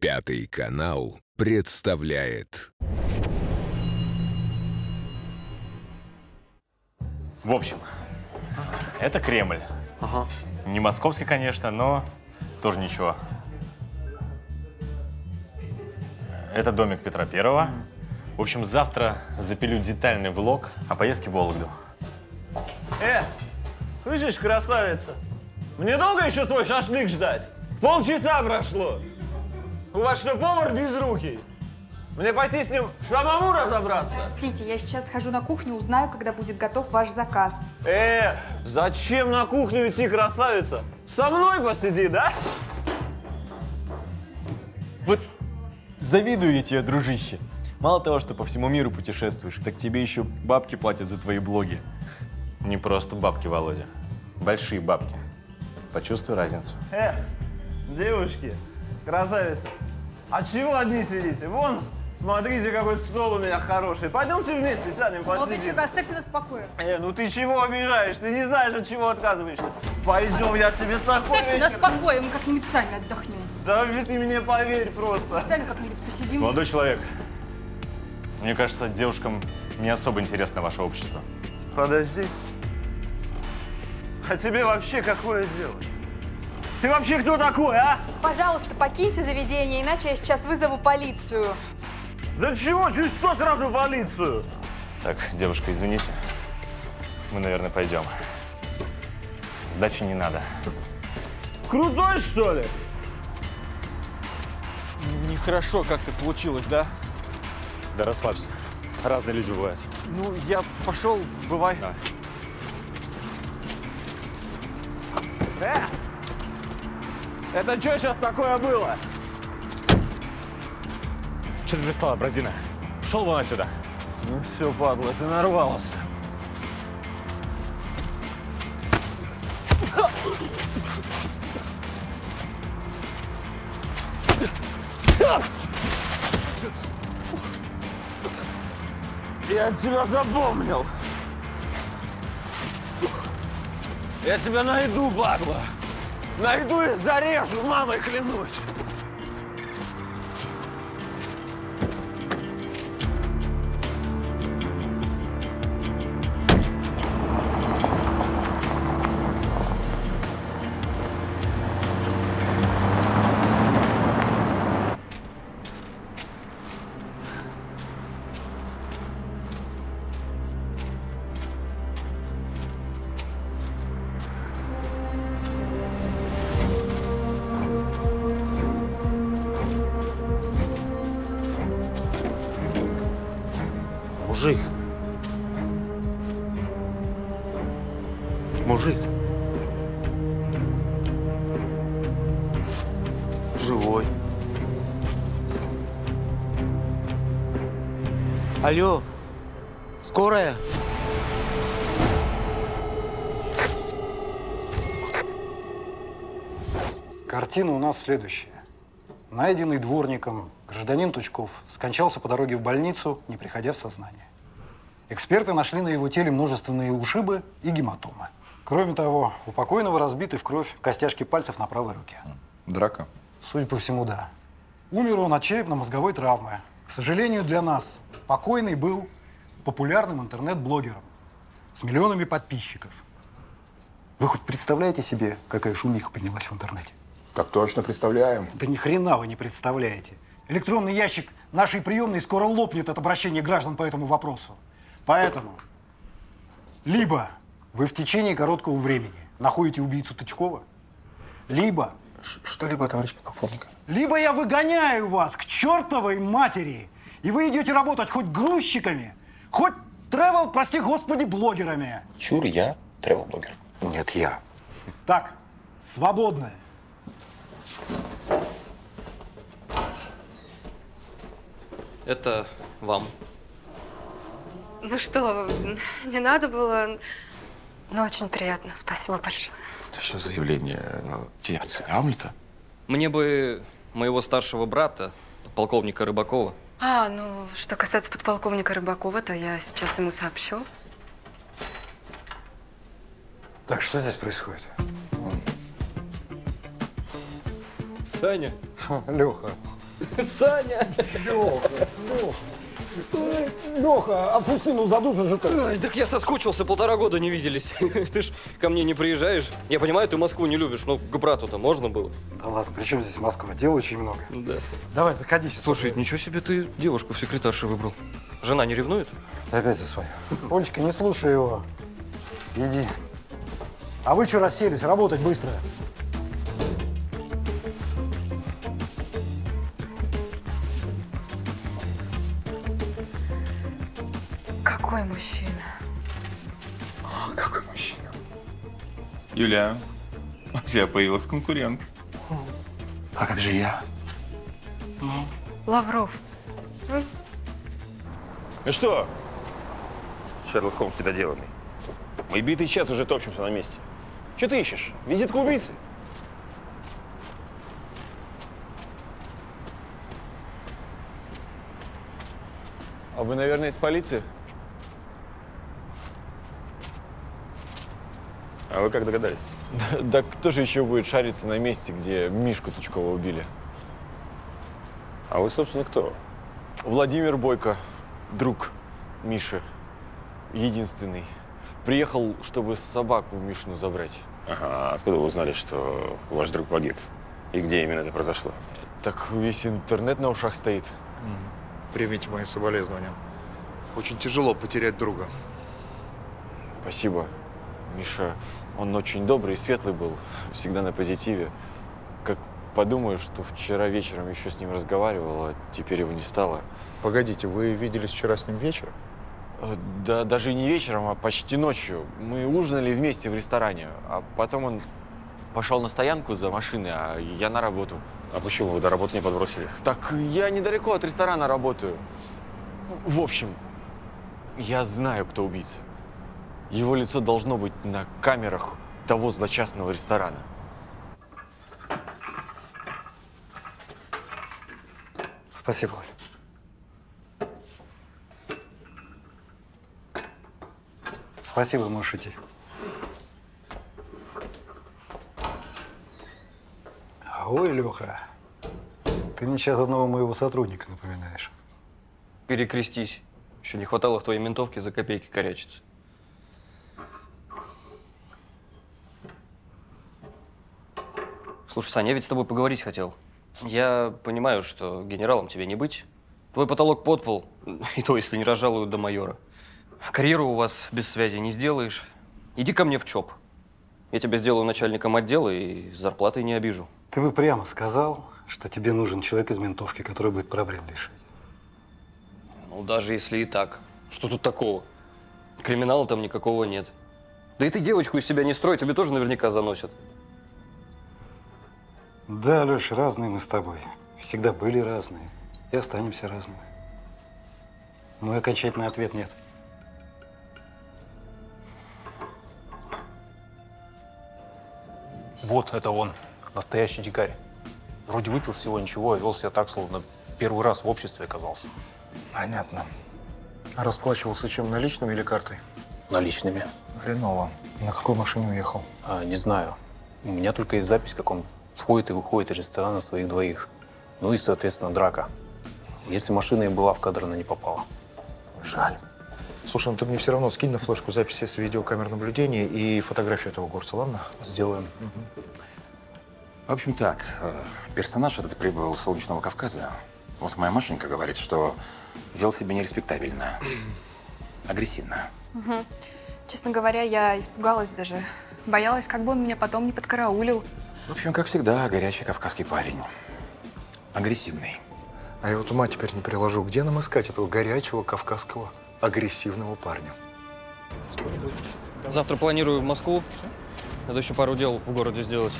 Пятый канал представляет В общем, это Кремль. Ага. Не московский, конечно, но тоже ничего. Это домик Петра Первого. В общем, завтра запилю детальный влог о поездке в Вологду. Э, слышишь, красавица? Мне долго еще свой шашлык ждать? Полчаса прошло. У вас что, повар без руки? Мне пойти с ним самому разобраться? Простите, я сейчас схожу на кухню, узнаю, когда будет готов ваш заказ. Э, зачем на кухню идти, красавица? Со мной посиди, да? Вот завидую я тебе, дружище. Мало того, что по всему миру путешествуешь, так тебе еще бабки платят за твои блоги. Не просто бабки, Володя. Большие бабки. Почувствуй разницу. Э, девушки, красавица, а чего одни сидите? Вон, смотрите, какой стол у меня хороший. Пойдемте вместе сядем, посидим. Молодчик, оставьте нас в покое. Э, ну ты чего обижаешь? Ты не знаешь, от чего отказываешься. Пойдем, я тебе такой Оставьте нас в вечер- покое, мы как-нибудь сами отдохнем. Да ведь ты мне поверь просто. Сами как-нибудь посидим. Молодой человек, мне кажется, девушкам не особо интересно ваше общество. Подожди. А тебе вообще какое дело? Ты вообще кто такой, а? Пожалуйста, покиньте заведение, иначе я сейчас вызову полицию. Да чего? Чуть что сразу в полицию? Так, девушка, извините. Мы, наверное, пойдем. Сдачи не надо. Крутой, что ли? Нехорошо как-то получилось, да? Да расслабься. Разные люди бывают. Ну, я пошел, бывай. Да. Э! Это что сейчас такое было? Что ты пристала, бразина? Пошел вон отсюда. Ну все, падла, ты нарвался. Я тебя запомнил. Я тебя найду, падла. Найду и зарежу, мамой клянусь. Алло, скорая? Картина у нас следующая. Найденный дворником гражданин Тучков скончался по дороге в больницу, не приходя в сознание. Эксперты нашли на его теле множественные ушибы и гематомы. Кроме того, у покойного разбиты в кровь костяшки пальцев на правой руке. Драка? Судя по всему, да. Умер он от черепно-мозговой травмы. К сожалению для нас, покойный был популярным интернет-блогером с миллионами подписчиков. Вы хоть представляете себе, какая шумиха поднялась в интернете? Так точно представляем. Да ни хрена вы не представляете. Электронный ящик нашей приемной скоро лопнет от обращения граждан по этому вопросу. Поэтому либо вы в течение короткого времени находите убийцу Тычкова, либо, Что-либо, товарищ полковник. либо я выгоняю вас к чертовой матери, и вы идете работать хоть грузчиками, хоть тревел, прости господи, блогерами. Чур, я тревел-блогер. Нет, я. Так, свободны. Это вам. Ну что, не надо было. Ну, очень приятно. Спасибо большое. Это что заявление Тиаца Амлета? Мне бы моего старшего брата, полковника Рыбакова. А, ну, что касается подполковника Рыбакова, то я сейчас ему сообщу. Так, что здесь происходит? Саня, Леха, Саня! Леха, отпусти, ну задушишь же ты. Ой, так я соскучился, полтора года не виделись. Ты ж ко мне не приезжаешь. Я понимаю, ты Москву не любишь, но к брату-то можно было. Да ладно, при чем здесь Москва? Дел очень много. Да. Давай, заходи сейчас. Слушай, ничего себе ты девушку в секретарше выбрал. Жена не ревнует? Ты опять за свое. Олечка, не слушай его. Иди. А вы что расселись? Работать быстро. Какой мужчина? Какой мужчина. Юля, у тебя появился конкурент. А как же я? Лавров. Ну что, Шерлок Холмс недоделанный? Мы битый час уже топчемся на месте. Что ты ищешь? Визитку убийцы? А вы, наверное, из полиции? А вы как догадались? Да кто же еще будет шариться на месте, где Мишку Тучкова убили? А вы, собственно, кто? Владимир Бойко, друг Миши, единственный. Приехал, чтобы собаку Мишину забрать. Ага, а откуда вы узнали, что ваш друг погиб? И где именно это произошло? Так весь интернет на ушах стоит. Примите мои соболезнования. Очень тяжело потерять друга. Спасибо. Миша, он очень добрый и светлый был, всегда на позитиве. Как подумаю, что вчера вечером еще с ним разговаривал, а теперь его не стало. Погодите, вы виделись вчера с ним вечером? Э, Да даже не вечером, а почти ночью. Мы ужинали вместе в ресторане, а потом он пошел на стоянку за машиной, а я на работу. А почему вы до работы не подбросили? Так я недалеко от ресторана работаю. В общем, я знаю, кто убийца. Его лицо должно быть на камерах того злочастного ресторана. Спасибо, Оль. Спасибо, можешь идти. Ой, Леха, ты мне сейчас одного моего сотрудника напоминаешь. Перекрестись. Еще не хватало в твоей ментовке за копейки корячиться. Слушай, Саня, я ведь с тобой поговорить хотел. Я понимаю, что генералом тебе не быть. Твой потолок подпол, и то, если не разжалуют до майора. Карьеру у вас без связи не сделаешь. Иди ко мне в ЧОП. Я тебя сделаю начальником отдела и с зарплатой не обижу. Ты бы прямо сказал, что тебе нужен человек из ментовки, который будет проблем решать. Ну, даже если и так. Что тут такого? Криминала там никакого нет. Да и ты девочку из себя не строй, тебе тоже наверняка заносят. Да, Леш, разные мы с тобой. Всегда были разные. И останемся разными. Мой окончательный ответ нет. Вот это он, настоящий дикарь. Вроде выпил всего ничего, а вел себя так, словно первый раз в обществе оказался. Понятно. А расплачивался чем, наличными или картой? Наличными. Хреново. На какой машине уехал? А, не знаю. У меня только есть запись, как он входит и выходит из ресторана своих двоих. Ну и, соответственно, драка. Если машина и была в кадр, она не попала. Жаль. Слушай, ну ты мне все равно скинь на флешку записи с видеокамер наблюдения и фотографию этого горца, ладно? Сделаем. В общем так, э, персонаж этот прибыл с Солнечного Кавказа. Вот моя Машенька говорит, что вел себя нереспектабельно, агрессивно. Мгм. Честно говоря, я испугалась даже. Боялась, как бы он меня потом не подкараулил. В общем, как всегда, горячий кавказский парень. Агрессивный. А я вот ума теперь не приложу. Где нам искать этого горячего, кавказского, агрессивного парня? Завтра планирую в Москву. Надо еще пару дел в городе сделать.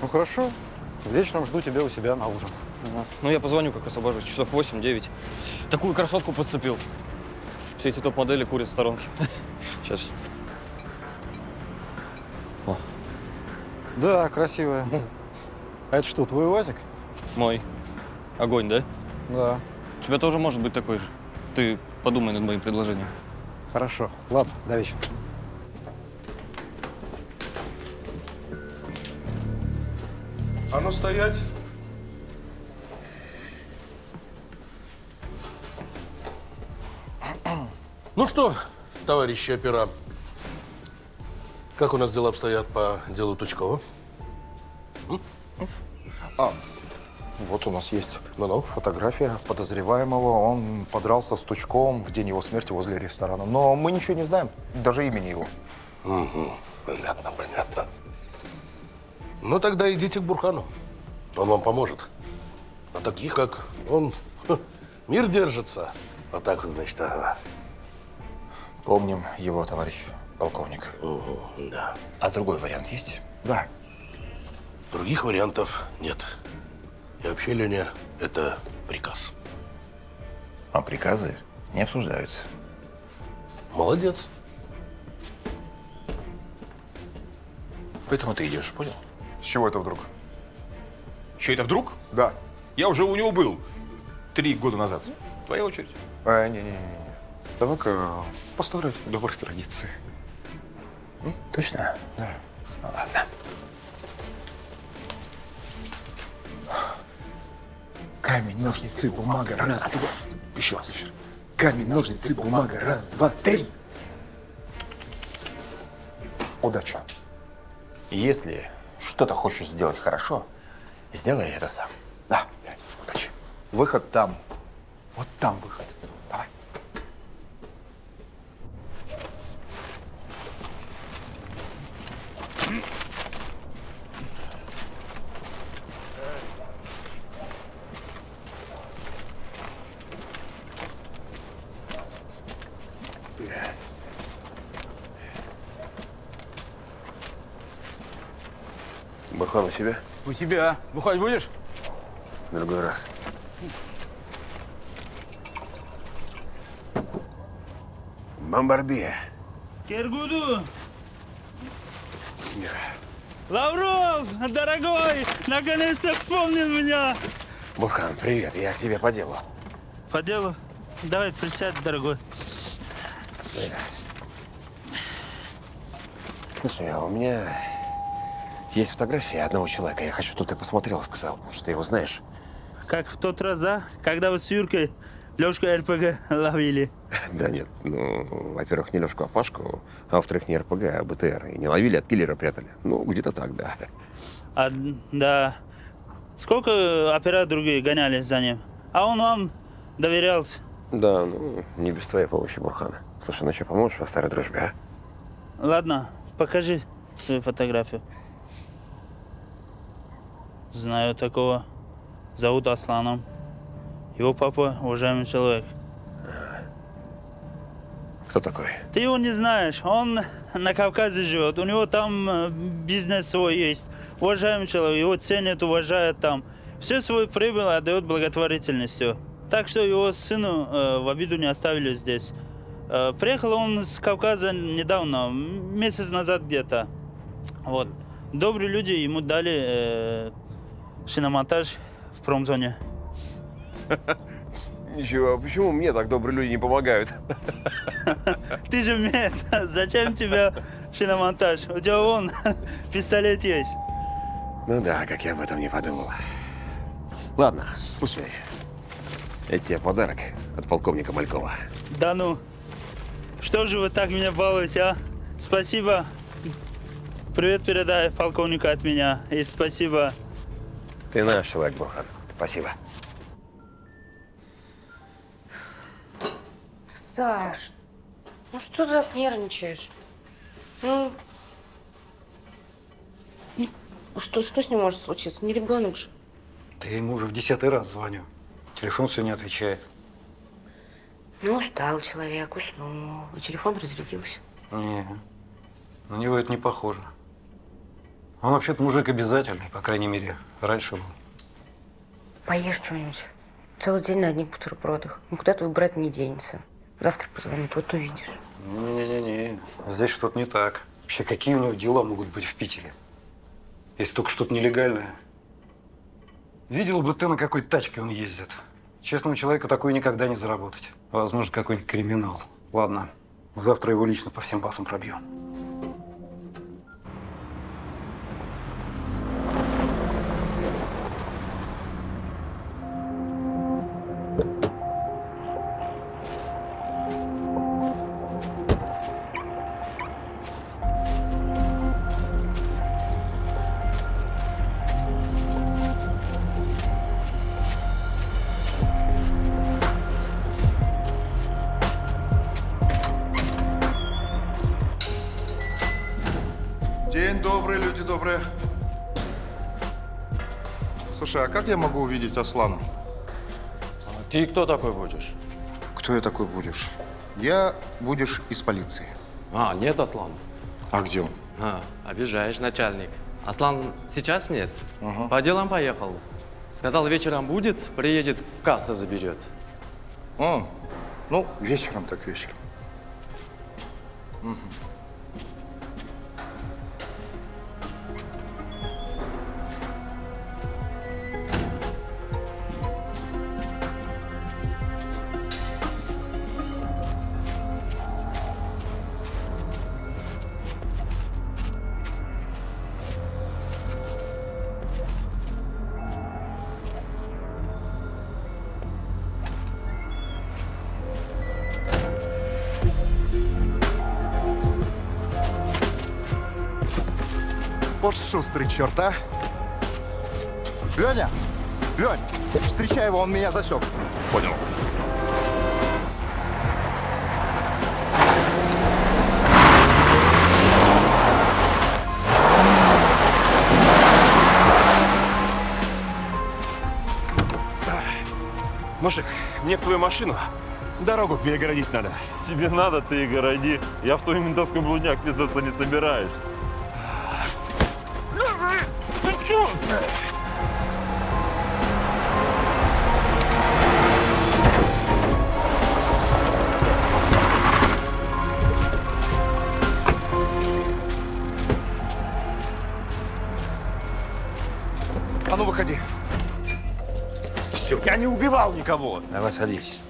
Ну хорошо. Вечером жду тебя у себя на ужин. Ну, я позвоню, как освобожусь. Часов 8-9. Такую красотку подцепил. Все эти топ-модели курят в сторонке. Сейчас. Да, красивая. А это что, твой УАЗик? Мой. Огонь, да? Да. У тебя тоже может быть такой же. Ты подумай над моим предложением. Хорошо. Ладно, до вечера. А ну стоять. Ну что, товарищи опера, как у нас дела обстоят по делу Тучкова? А, вот у нас есть фотография подозреваемого. Он подрался с Тучковым в день его смерти возле ресторана. Но мы ничего не знаем, даже имени его. Угу, понятно, понятно. Ну тогда идите к Бурхану. Он вам поможет. На таких, как он, ха, мир держится. Вот так значит, ага. Помним его, товарищ полковник. Угу, да. А другой вариант есть? Да. Других вариантов нет. И вообще, Леня, это приказ. А приказы не обсуждаются. Молодец. Поэтому ты идешь, понял? С чего это вдруг? Че это вдруг? Да. Я уже у него был три года назад. Твоя очередь. А, не-не-не. Давай-ка по старой доброй традиции. Точно? Да. Ну, ладно. Камень, ножницы, бумага, раз, два. Еще раз, еще. Камень, ножницы, бумага, раз, два, три. Удачи. Если что-то хочешь сделать хорошо, сделай это сам. Да, удачи. Выход там. Вот там выход. Давай. Бурхан у У себя. Бухать будешь? В другой раз. Бомбарбия. Киргуду! Лавров, дорогой, наконец-то вспомнил меня. Бурхан, привет, я к тебе по делу. По делу? Давай, присядь, дорогой. Слушай, а у меня есть фотография одного человека. Я хочу, чтобы ты посмотрел, сказал, что ты его знаешь. Как в тот раз, да? Когда вы с Юркой Лешку РПГ ловили. Да нет, ну, во-первых, не Лешку, а Пашку, а во-вторых, не РПГ, а БТР. И не ловили, от киллера прятали. Ну, где-то так, да. А, да. Сколько опера другие гонялись за ним? А он вам доверялся. Да, ну, не без твоей помощи, Бурхана. Слушай, ну что, поможешь по старой дружбе, а? Ладно, покажи свою фотографию. Знаю такого. Зовут Асланом. Его папа уважаемый человек. Кто такой? Ты его не знаешь. Он на Кавказе живет. У него там э, бизнес свой есть. Уважаемый человек. Его ценят, уважают там. Все свой прибыль отдает благотворительностью. Так что его сыну э, в обиду не оставили здесь. Э, приехал он с Кавказа недавно, месяц назад где-то. Вот. Добрые люди ему дали э, шиномонтаж в промзоне. Ничего, а почему мне так добрые люди не помогают? Ты же мед. Зачем тебе шиномонтаж? У тебя вон пистолет есть. Ну да, как я об этом не подумал. Ладно, слушай. Это тебе подарок от полковника Малькова. Да ну. Что же вы так меня балуете, а? Спасибо. Привет передай полковнику от меня. И спасибо. Ты наш человек, Бурхан. Спасибо. Саш, ну что ты так нервничаешь? Ну, ну, что, что с ним может случиться? Не ребенок же. Да я ему уже в десятый раз звоню. Телефон все не отвечает. Ну, устал человек, уснул, и телефон разрядился. Не, на него это не похоже. Он вообще-то мужик обязательный, по крайней мере, раньше был. Поешь что-нибудь. Целый день на одних бутербродах. Никуда твой брат не денется. Завтра позвонит, вот увидишь. Не-не-не, здесь что-то не так. Вообще, какие у него дела могут быть в Питере? Если только что-то нелегальное. Видел бы ты, на какой тачке он ездит. Честному человеку такое никогда не заработать. Возможно, какой-нибудь криминал. Ладно, завтра его лично по всем басам пробью. Слушай, а как я могу увидеть Аслана? Ты кто такой будешь? Кто я такой будешь? Я будешь из полиции. А, нет Аслана. А где он? А, обижаешь, начальник. Аслан сейчас нет. По делам поехал. Сказал, вечером будет, приедет, касса заберет. М, Ну, вечером так вечером. Мгм. Вот шустрый черт, а. Леня! Лень! Встречай его, он меня засек. Понял. Мужик, мне в твою машину. Дорогу перегородить надо. Тебе надо, ты и городи. Я в твой ментовский блудняк писаться не собираюсь. Никого. Давай садись.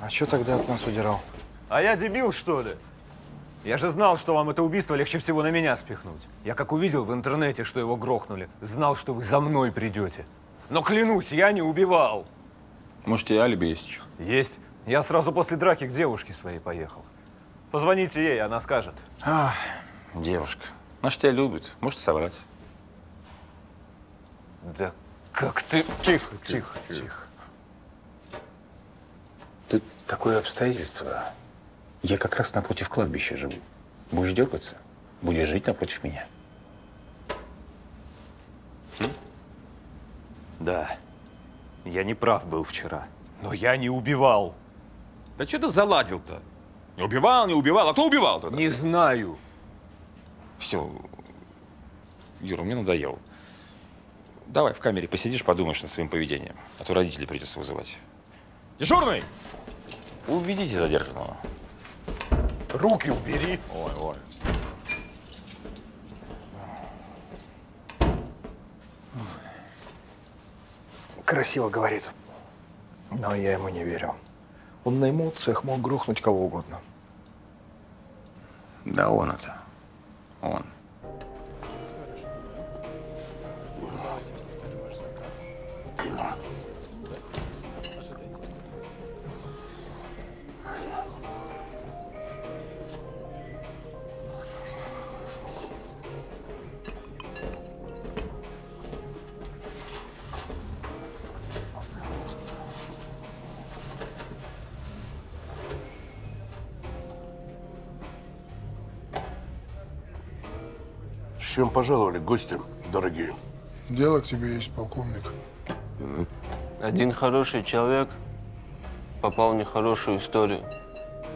А что тогда от нас удирал? А я дебил, что ли? Я же знал, что вам это убийство легче всего на меня спихнуть. Я как увидел в интернете, что его грохнули, знал, что вы за мной придете. Но клянусь, я не убивал. Может, и алиби есть еще? Есть. Я сразу после драки к девушке своей поехал. Позвоните ей, она скажет. А, девушка. Она ж тебя любит. Может соврать. Да как ты... Тихо, тихо, тихо. Тут такое обстоятельство. Я как раз напротив кладбища живу. Будешь дергаться, будешь жить напротив меня. Да. Я не прав был вчера. Но я не убивал. Да что ты заладил-то? Не убивал, не убивал. А кто убивал тогда? Не знаю. Все. Юра, мне надоел. Давай в камере посидишь, подумаешь над своим поведением. А то родителей придется вызывать. Дежурный! Уведите задержанного. Руки убери. Ой, ой. Красиво говорит. Но я ему не верю. Он на эмоциях мог грохнуть кого угодно. Да он это. Он. Чем пожаловали гости, дорогие? Дело к тебе есть, полковник. Один хороший человек попал в нехорошую историю.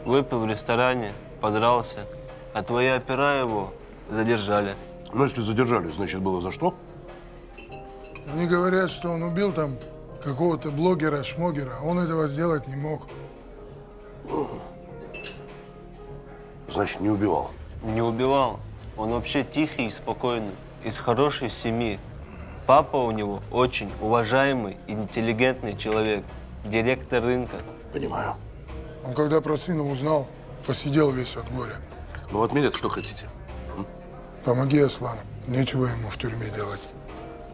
Выпил в ресторане, подрался, а твои опера его задержали. Ну, если задержали, значит, было за что? Они говорят, что он убил там какого-то блогера, шмогера. Он этого сделать не мог. Значит, не убивал. Не убивал. Он вообще тихий и спокойный, из хорошей семьи. Папа у него очень уважаемый, интеллигентный человек, директор рынка. Понимаю. Он когда про сына узнал, посидел весь от горя. Ну, от меня что хотите? Помоги Аслану. Нечего ему в тюрьме делать.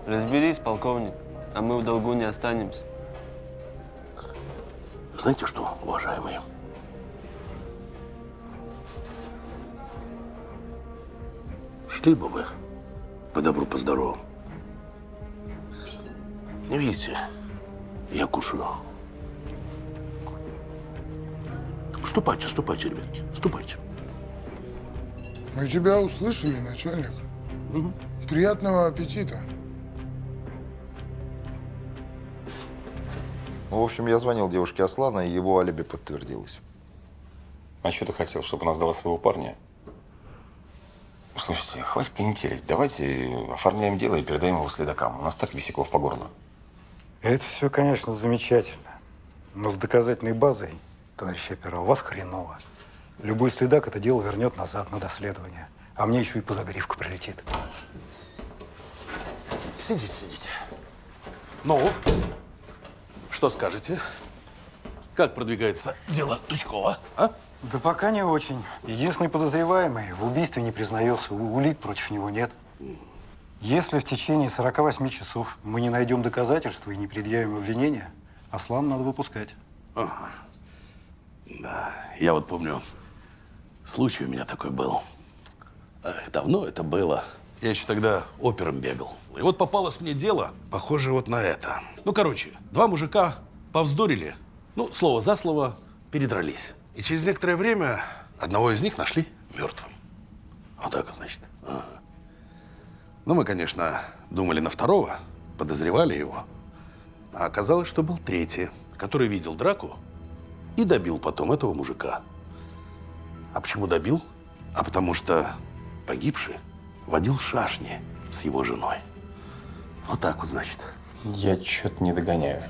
Разберись, полковник, а мы в долгу не останемся. Знаете что, уважаемые? Шли бы вы по добру, по здорову. Не видите, я кушаю. Ступайте, ступайте, ребятки, ступайте. Мы тебя услышали, начальник. Приятного аппетита. Ну, в общем, я звонил девушке Аслана, и его алиби подтвердилось. А что ты хотел, чтобы она сдала своего парня? Слушайте, хватит канителить. Давайте оформляем дело и передаем его следакам. У нас так висяков по горло. Это все, конечно, замечательно. Но с доказательной базой, товарищ опера, у вас хреново. Любой следак это дело вернет назад на доследование. А мне еще и по загривку прилетит. Сидите, сидите. Ну, что скажете? Как продвигается дело Тучкова, а? Да пока не очень. Единственный подозреваемый в убийстве не признается, улик против него нет. Если в течение 48 часов мы не найдем доказательства и не предъявим обвинения, Аслан надо выпускать. Ага. Да, я вот помню, случай у меня такой был. Эх, давно это было. Я еще тогда опером бегал. И вот попалось мне дело, похоже вот на это. Ну, короче, два мужика повздорили, ну, слово за слово, передрались. И через некоторое время одного из них нашли мертвым. Вот так, значит. Ага. Ну, мы, конечно, думали на второго, подозревали его. А оказалось, что был третий, который видел драку и добил потом этого мужика. А почему добил? А потому что погибший водил шашни с его женой. Вот так вот, значит. Я что-то не догоняю.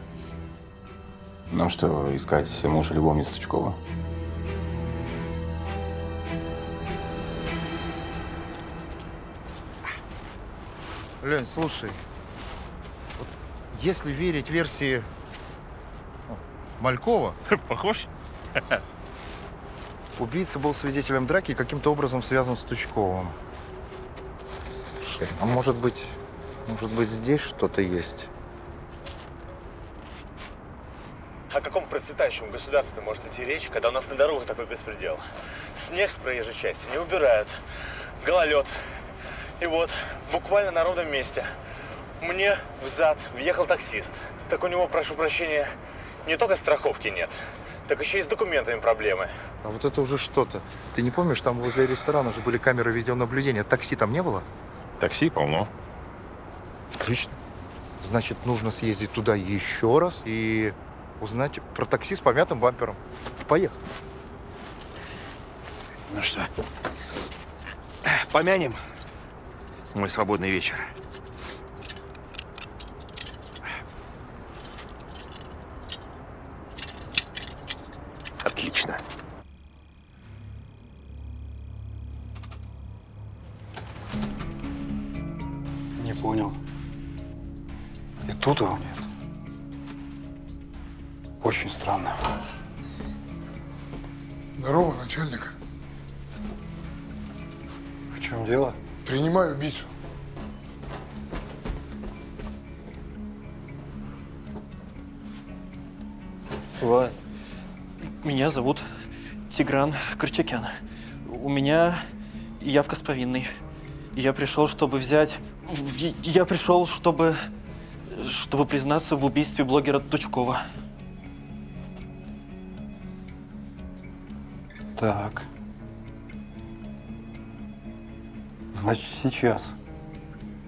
Ну что, искать мужа любовницы Тучкова? Лень, слушай, вот если верить версии ну, Малькова... Похож? Убийца был свидетелем драки и каким-то образом связан с Тучковым. Слушай, а может быть, может быть здесь что-то есть? О каком процветающем государстве может идти речь, когда у нас на дорогах такой беспредел? Снег с проезжей части не убирают, гололед. И вот, буквально на ровном месте, мне в зад въехал таксист. Так у него, прошу прощения, не только страховки нет, так еще и с документами проблемы. А вот это уже что-то. Ты не помнишь, там возле ресторана же были камеры видеонаблюдения. Такси там не было? Такси полно. Отлично. Значит, нужно съездить туда еще раз и узнать про такси с помятым бампером. Поехали. Ну что, помянем мой свободный вечер. Отлично. Не понял. И тут его нет. Очень странно. Здорово, начальник. В чем дело? Принимаю убийцу. Ва, меня зовут Тигран Корчакян. У меня явка с повинной. Я пришел, чтобы взять... Я пришел, чтобы... Чтобы признаться в убийстве блогера Тучкова. Так. Значит, сейчас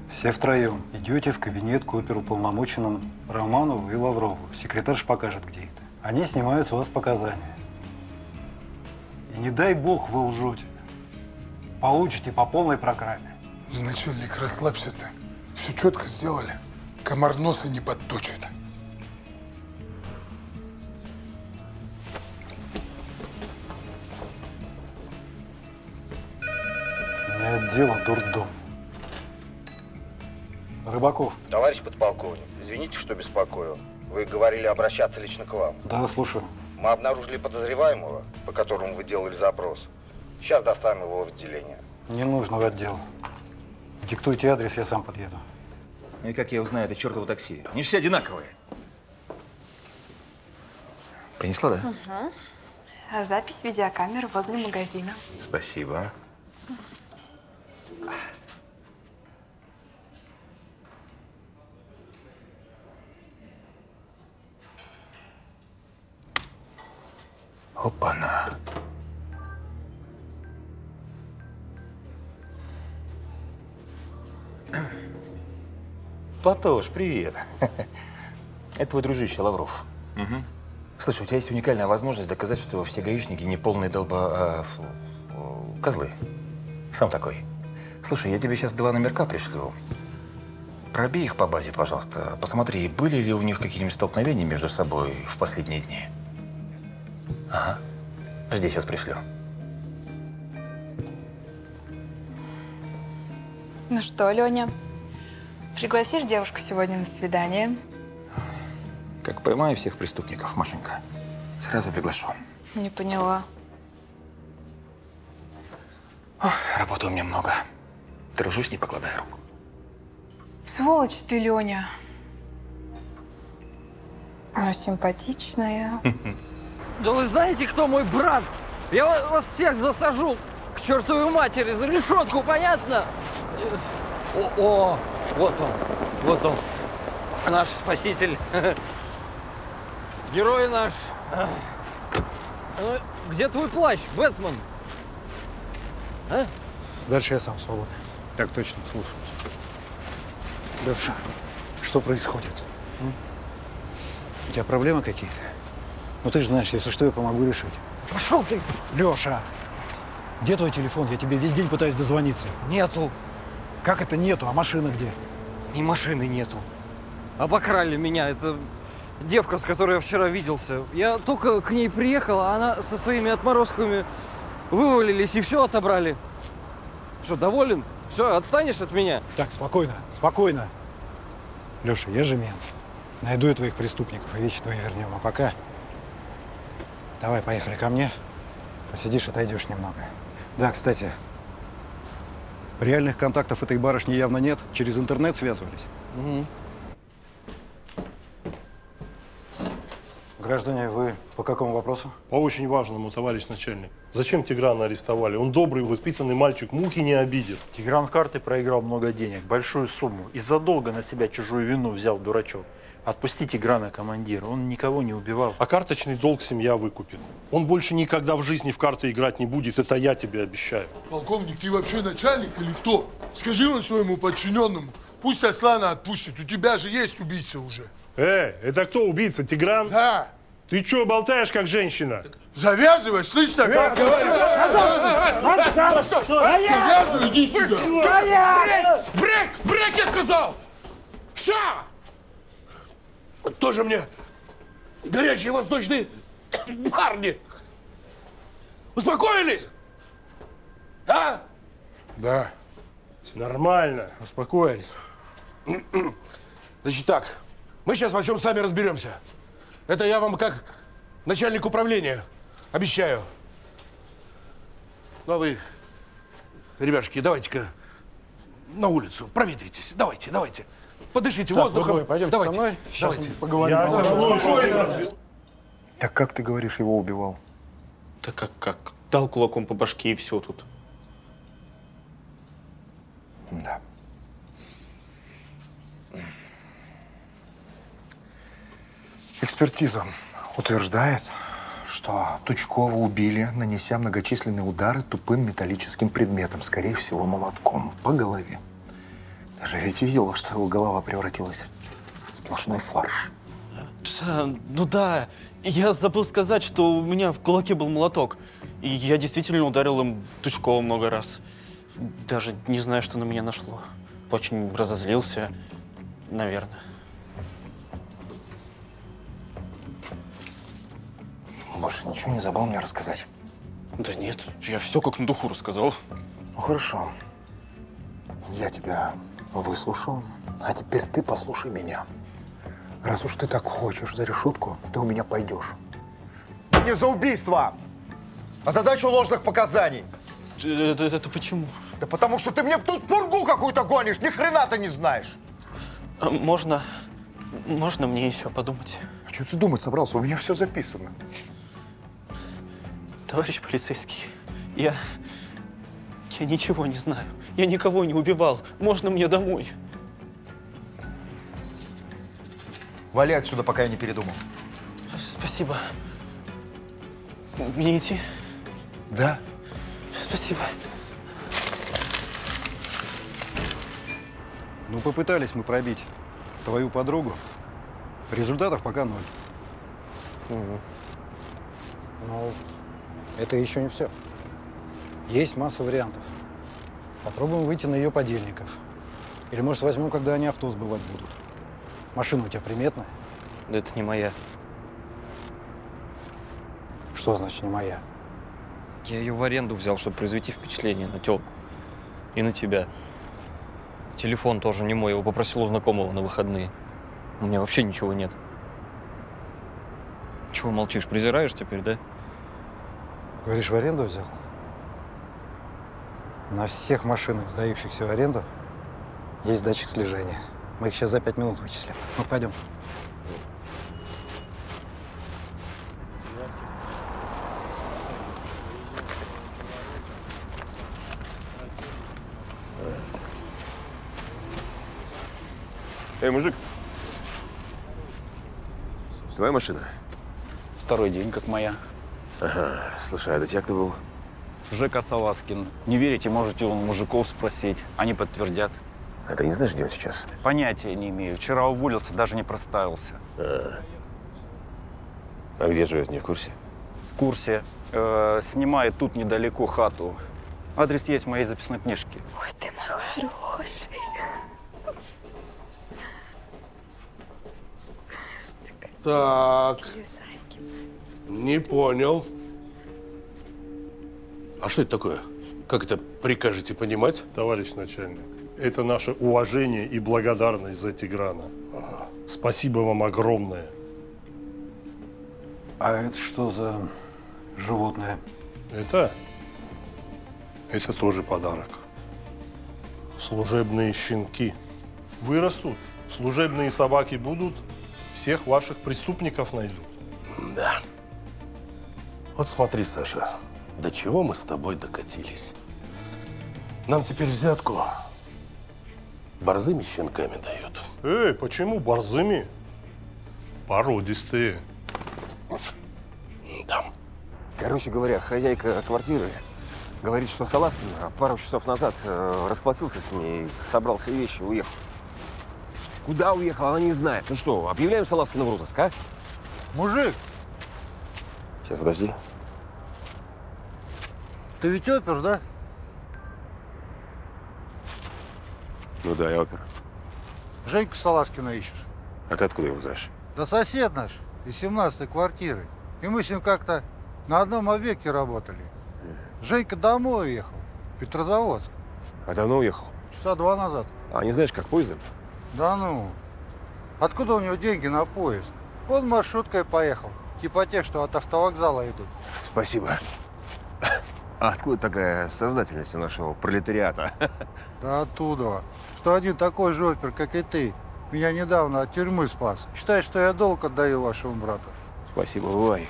все втроем идете в кабинет к оперуполномоченным Романову и Лаврову. Секретарш покажет, где это. Они снимают с вас показания. И не дай бог вы лжете. Получите по полной программе. Начальник, расслабься ты. Все четко сделали. Комар носа не подточит. Не отдела, дурдом. Рыбаков. Товарищ подполковник, извините, что беспокою. Вы говорили обращаться лично к вам. Да, слушаю. Мы обнаружили подозреваемого, по которому вы делали запрос. Сейчас доставим его в отделение. Не нужно в отдел. Диктуйте адрес, я сам подъеду. Ну и как я узнаю это чертово такси? Они же все одинаковые. Принесла, да? Угу. А Запись видеокамеры возле магазина. Спасибо. Опа-на. Платош, привет. Это твой дружище Лавров. Угу. Слушай, у тебя есть уникальная возможность доказать, что все гаишники не полные долба, а козлы. Сам такой. Слушай, я тебе сейчас два номерка пришлю. Пробей их по базе, пожалуйста. Посмотри, были ли у них какие-нибудь столкновения между собой в последние дни. Ага. Жди, сейчас пришлю. Ну что, Леня, пригласишь девушку сегодня на свидание? Как поймаю всех преступников, Машенька, сразу приглашу. Не поняла. Работы у меня много. Тружусь, не покладая рук. Сволочь ты, Леня. Но симпатичная. Да вы знаете, кто мой брат? Я ва- вас всех засажу к чертовой матери за решетку, понятно? О, о, вот он, вот он, наш спаситель, герой наш. Ну, Где твой плащ, Бэтмен? А? Дальше я сам свободен. Так точно, слушаю. Леша, что происходит? М? У тебя проблемы какие-то? Ну ты же знаешь, если что, я помогу решить. Пошел ты! Леша, где твой телефон? Я тебе весь день пытаюсь дозвониться. Нету. Как это нету? А машина где? И машины нету. Обокрали меня. Это девка, с которой я вчера виделся. Я только к ней приехал, а она со своими отморозками вывалились и все отобрали. Что, доволен? Все, отстанешь от меня? Так, спокойно, спокойно. Леша, я же мент. Найду я твоих преступников и вещи твои вернем. А пока давай, поехали ко мне. Посидишь, отойдешь немного. Да, кстати, реальных контактов этой барышни явно нет. Через интернет связывались. Граждане, вы по какому вопросу? По очень важному, товарищ начальник. Зачем Тиграна арестовали? Он добрый, воспитанный мальчик, мухи не обидит. Тигран в карты проиграл много денег, большую сумму. Из-за долга на себя чужую вину взял дурачок. Отпусти Тиграна, командир, он никого не убивал. А карточный долг семья выкупит. Он больше никогда в жизни в карты играть не будет, это я тебе обещаю. Полковник, ты вообще начальник или кто? Скажи он своему подчиненному, пусть Аслана отпустит. У тебя же есть убийца уже. Эй, это кто убийца, Тигран? Да. Ты что, болтаешь как женщина? Завязывай, слышь, так Э, разговаривай. Стоп! Завязывай, иди сюда. Брейк, брейк, я сказал! Ша! Тоже мне горячие восточные парни. Успокоились? А? Да. Нормально. Успокоились. Значит так, мы сейчас во всем сами разберемся. Это я вам как начальник управления обещаю. Ну а вы, ребяшки, давайте-ка на улицу, проветритесь. Давайте, давайте. Подышите Так, воздухом. Бургой, пойдемте давайте. со мной. Сейчас давайте. мы поговорим. Я. Спокойно. Так как ты говоришь, его убивал? Так как, как? Дал кулаком по башке и все тут. Да. Экспертиза утверждает, что Тучкова убили, нанеся многочисленные удары тупым металлическим предметом, скорее всего, молотком по голове. Даже ведь видела, что его голова превратилась в сплошной фарш. Ну да, я забыл сказать, что у меня в кулаке был молоток. И я действительно ударил им Тучкова много раз. Даже не знаю, что на меня нашло. Очень разозлился, наверное. Больше ничего не забыл мне рассказать? Да нет, я все как на духу рассказал. Ну хорошо. Я тебя выслушал, а теперь ты послушай меня. Раз уж ты так хочешь за решетку, ты у меня пойдешь. Не за убийство, а за дачу ложных показаний. Это, это почему? Да потому что ты мне тут пургу какую-то гонишь, ни хрена ты не знаешь. А можно, можно мне еще подумать? А что ты думать собрался? У меня все записано. Товарищ полицейский, я... Я ничего не знаю. Я никого не убивал. Можно мне домой? Вали отсюда, пока я не передумал. Спасибо. Мне идти? Да. Спасибо. Ну, попытались мы пробить твою подругу. Результатов пока ноль. Но это еще не все. Есть масса вариантов. Попробуем выйти на ее подельников. Или, может, возьмем, когда они авто сбывать будут. Машина у тебя приметная? Да это не моя. Что значит не моя? Я ее в аренду взял, чтобы произвести впечатление на тёлку. И на тебя. Телефон тоже не мой, его попросил у знакомого на выходные. У меня вообще ничего нет. Чего молчишь, презираешь теперь, да? Говоришь, в аренду взял? На всех машинах, сдающихся в аренду, есть датчик слежения. Мы их сейчас за пять минут вычислим. Ну, пойдем. Эй, мужик. Твоя машина? Второй день, как моя. Ага. Слушай, а до тебя кто был? Жека Саласкин. Не верите, можете у мужиков спросить. Они подтвердят. А ты не знаешь, где он сейчас? Понятия не имею. Вчера уволился, даже не проставился. А, а где живет, не в курсе? В курсе. Э, снимает тут недалеко хату. Адрес есть в моей записной книжке. Ой, ты мой хороший. Так. Не понял. А что это такое? Как это прикажете понимать? Товарищ начальник, это наше уважение и благодарность за Тиграна. Спасибо вам огромное. А это что за животное? Это? Это тоже подарок. Служебные щенки. Вырастут, служебные собаки будут, всех ваших преступников найдут. Да. Вот смотри, Саша, до чего мы с тобой докатились. Нам теперь взятку борзыми щенками дают. Эй, почему борзыми? Породистые. Да. Короче говоря, хозяйка квартиры говорит, что Саласкин пару часов назад э, расплатился с ней, собрал все вещи и уехал. Куда уехал, она не знает. Ну что, объявляем Саласкина в розыск, а? Мужик, Сейчас, подожди. ты ведь опер, да? Ну да, я опер. Женьку Саласкина ищешь. А ты откуда его знаешь? Да сосед наш из 17-й квартиры. И мы с ним как-то на одном объекте работали. Женька домой уехал, в Петрозаводск, А давно уехал? часа два назад. А не знаешь, как поездом? Да ну, откуда у него деньги на поезд? Он маршруткой поехал, типа тех, что от автовокзала идут. Спасибо. А откуда такая сознательность у нашего пролетариата? Да оттуда, что один такой же опер, как и ты, меня недавно от тюрьмы спас. Считай, что я долг отдаю вашему брату. Спасибо, бывай.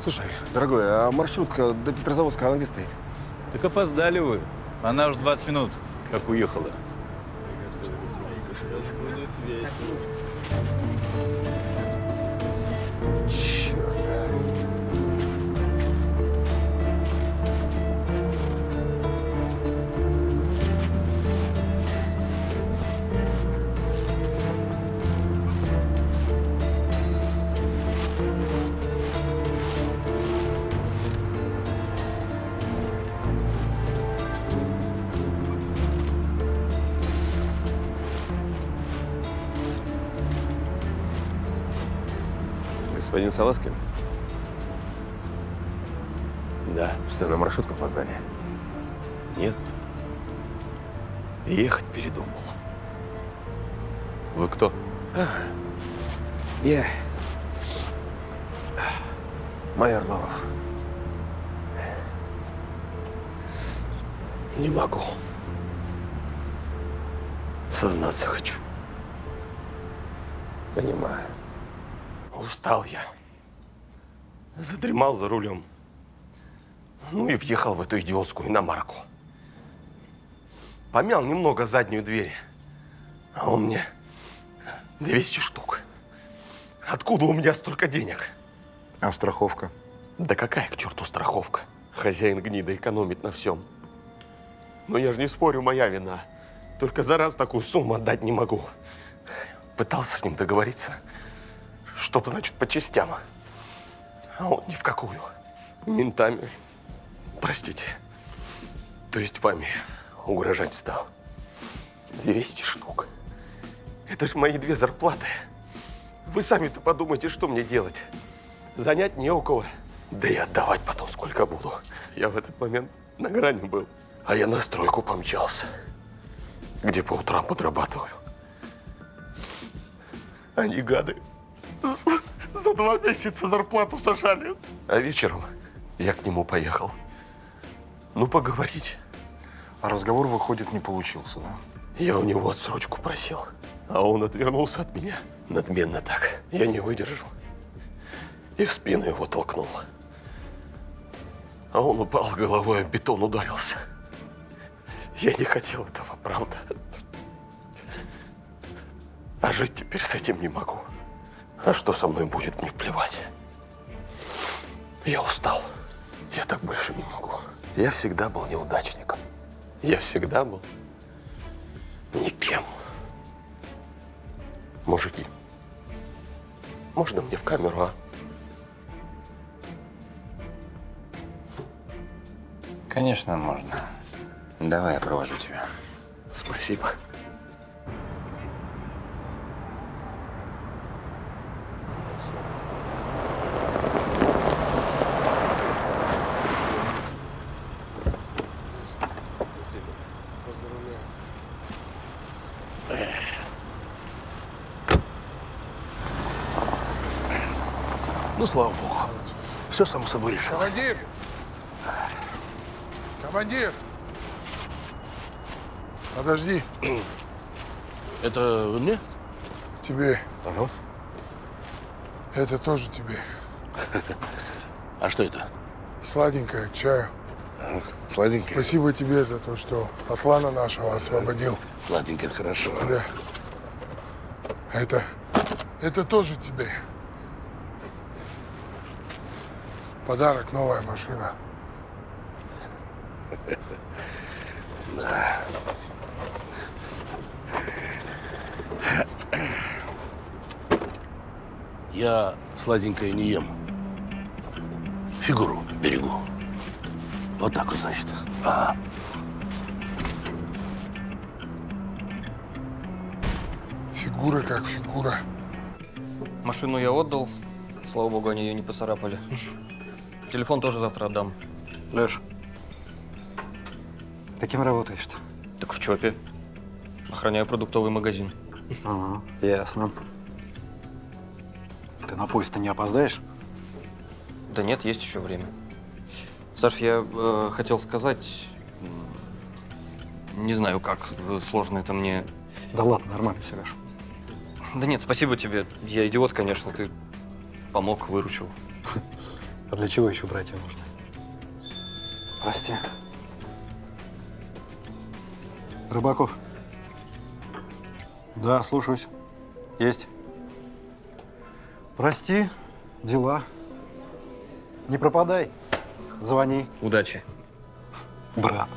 Слушай, дорогой, а маршрутка до Петрозаводска, она где стоит? Так опоздали вы. Она уже 20 минут как уехала. Саласкин? Да. Что, на маршрутку опоздали? Нет? Ехать передумал. Вы кто? Я майор Лавров. Не могу. Сознаться хочу. Понимаю. Устал я. Задремал за рулем. Ну и въехал в эту идиотскую иномарку. Помял немного заднюю дверь. А он мне 200 штук. Откуда у меня столько денег? А страховка? Да какая к черту страховка? Хозяин гнида экономит на всем. Но я же не спорю, моя вина. Только за раз такую сумму отдать не могу. Пытался с ним договориться. Что значит по частям. А он ни в какую. Ментами. Простите. То есть вами угрожать стал. 200 штук. Это ж мои две зарплаты. Вы сами-то подумайте, что мне делать. Занять не у кого. Да и отдавать потом сколько буду. Я в этот момент на грани был. А я на стройку помчался. Где по утрам подрабатываю. Они гады. За- два месяца зарплату сажали. А вечером я к нему поехал. Ну, поговорить. А разговор, выходит, не получился, да? Я у него отсрочку просил. А он отвернулся от меня. Надменно так. Я не выдержал. И в спину его толкнул. А он упал головой, об бетон ударился. Я не хотел этого, правда. А жить теперь с этим не могу. А что со мной будет, мне плевать. Я устал. Я так больше не могу. Я всегда был неудачником. Я всегда был никем. Мужики, можно мне в камеру, а? Конечно, можно. Давай я провожу тебя. Спасибо. Ну, слава богу. Все само собой решилось. Командир! Командир! Подожди. Это вы мне? Тебе. Ага. Это тоже тебе. А что это? Сладенькое, к чаю. Сладенькое? Спасибо тебе за то, что послана нашего освободил. Сладенькое, хорошо. Да. Это, это тоже тебе. Подарок, новая машина. Да. Я сладенькое не ем. Фигуру берегу. Вот так вот, значит. Ага. Фигура как фигура. Машину я отдал. Слава богу, они ее не поцарапали. Телефон тоже завтра отдам. Леш, ты кем работаешь-то? Так в ЧОПе. Охраняю продуктовый магазин. Ага, ясно. Ты на поезд-то не опоздаешь? Да нет, есть еще время. Саш, я э, хотел сказать, не знаю, как э, сложно это мне. Да ладно, нормально все, Леш. Да нет, спасибо тебе. Я идиот, конечно, ты помог, выручил. А для чего еще братья нужны? Прости. Рыбаков. Да, слушаюсь. Есть. Прости, дела. Не пропадай. Звони. Удачи. Брат.